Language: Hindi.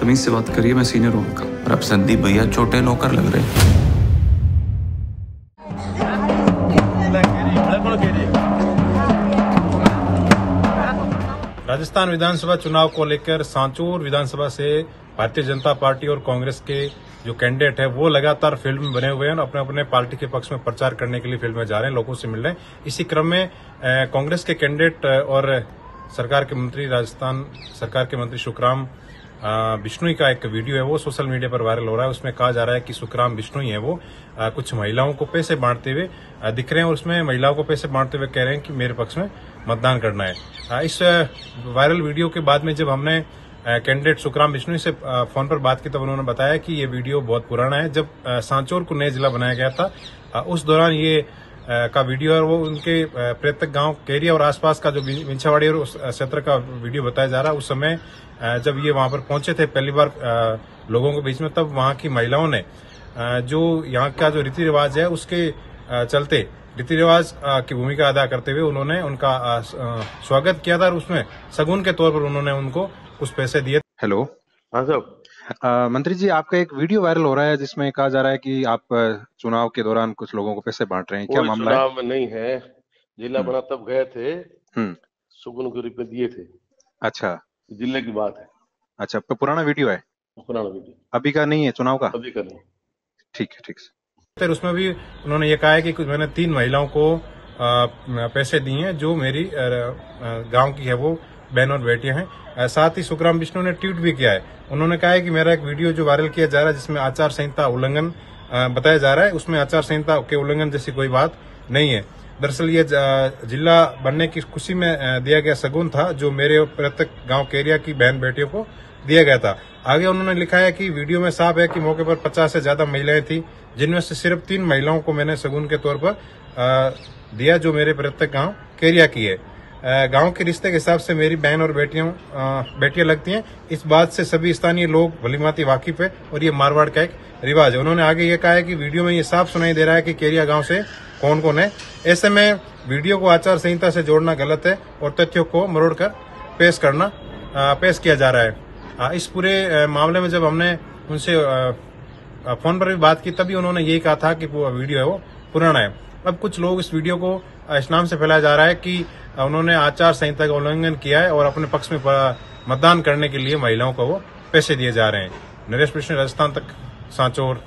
तमीज से बात करिए मैं सीनियर हूँ आपका। और अब संदीप भैया छोटे नौकर लग रहे राजस्थान विधानसभा चुनाव को लेकर सांचौर विधानसभा से भारतीय जनता पार्टी और कांग्रेस के जो कैंडिडेट है वो लगातार फ़ील्ड में बने हुए हैं और अपने अपने पार्टी के पक्ष में प्रचार करने के लिए फ़ील्ड में जा रहे हैं लोगों से मिल रहे हैं। इसी क्रम में कांग्रेस के कैंडिडेट और सरकार के मंत्री राजस्थान सरकार के मंत्री अ, बिश्नोई का एक वीडियो है वो सोशल मीडिया पर वायरल हो रहा है। उसमें कहा जा रहा है कि सुखराम बिश्नोई है वो। अ, कुछ महिलाओं को पैसे बांटते हुए दिख रहे हैं और उसमें महिलाओं को पैसे बांटते हुए कह रहे हैं कि मेरे पक्ष में मतदान करना है। अ, इस वायरल वीडियो के बाद में जब हमने कैंडिडेट सुखराम बिश्नोई से फ़ोन पर बात की तब उन्होंने बताया कि ये वीडियो बहुत पुराना है। जब सांचौर को नया जिला बनाया गया था उस दौरान ये का वीडियो है वो उनके प्रत्येक गाँव केरिया और आसपास का जो विंछावाड़ी और क्षेत्र का वीडियो बताया जा रहा है उस समय जब ये वहाँ पर पहुँचे थे पहली बार लोगों के बीच में तब वहाँ की महिलाओं ने जो यहाँ का जो रीति रिवाज है उसके चलते रीति रिवाज की भूमिका अदा करते हुए उन्होंने उनका स्वागत किया था और उसमें सगुन के तौर पर उन्होंने उनको कुछ पैसे दिए। हेलो। हाँ साहब मंत्री जी आपका एक वीडियो वायरल हो रहा है जिसमें कहा जा रहा है कि आप चुनाव के दौरान कुछ लोगों को पैसे बांट रहे हैं। क्या मामला चुनाव में नहीं है। जिला हम्म। बना तब गए थे हम्म। सुगुन को रुपए दिए थे। अच्छा। ज़िले की बात है। अच्छा तो पुराना वीडियो है? पुराना वीडियो। अभी का नहीं है चुनाव का? अभी का नहीं। ठीक है ठीक है। फिर उसमें भी उन्होंने ये कहा है कि कुछ मैंने तीन महिलाओं को पैसे दिए हैं जो मेरी गाँव की है वो। बहन और बेटियाँ हैं। साथ ही सुखराम विष्णु ने ट्वीट भी किया है। उन्होंने कहा है कि मेरा एक वीडियो जो वायरल किया जा रहा है, जिसमें आचार संहिता उल्लंघन बताया जा रहा है, उसमें आचार संहिता के उल्लंघन जैसी कोई बात नहीं है। दरअसल ये जिला बनने की खुशी में दिया गया सगुन था, जो मेरे प्रत्येक गाँव केरिया की बहन बेटियों को दिया गया था। आगे उन्होंने लिखा है कि वीडियो में साफ़ है कि मौके पर पचास से ज़्यादा महिलाएँ थी, जिनमें से सिर्फ़ तीन महिलाओं को मैंने सगुन के तौर पर दिया, जो मेरे प्रत्येक गाँव केरिया की है। गाँव के रिश्ते के हिसाब से मेरी बहन और बेटियों बेटियाँ लगती हैं। इस बात से सभी स्थानीय लोग भलीभांति वाकिफ है और ये मारवाड़ का एक रिवाज है। उन्होंने आगे ये कहा है कि वीडियो में ये साफ़ सुनाई दे रहा है कि केरिया गाँव से कौन कौन है। ऐसे में वीडियो को आचार संहिता से जोड़ना गलत है और तथ्यों को मरोड़ कर पेश करना पेश किया जा रहा है। इस पूरे मामले में जब हमने उनसे फ़ोन पर भी बात की, तभी उन्होंने यही कहा था कि वीडियो है वो पुराना है। अब कुछ लोग इस वीडियो को इस नाम से फैलाया जा रहा है कि उन्होंने आचार संहिता का उल्लंघन किया है और अपने पक्ष में मतदान करने के लिए महिलाओं को वो पैसे दिए जा रहे हैं। नरेश कृष्ण, राजस्थान तक, सांचौर।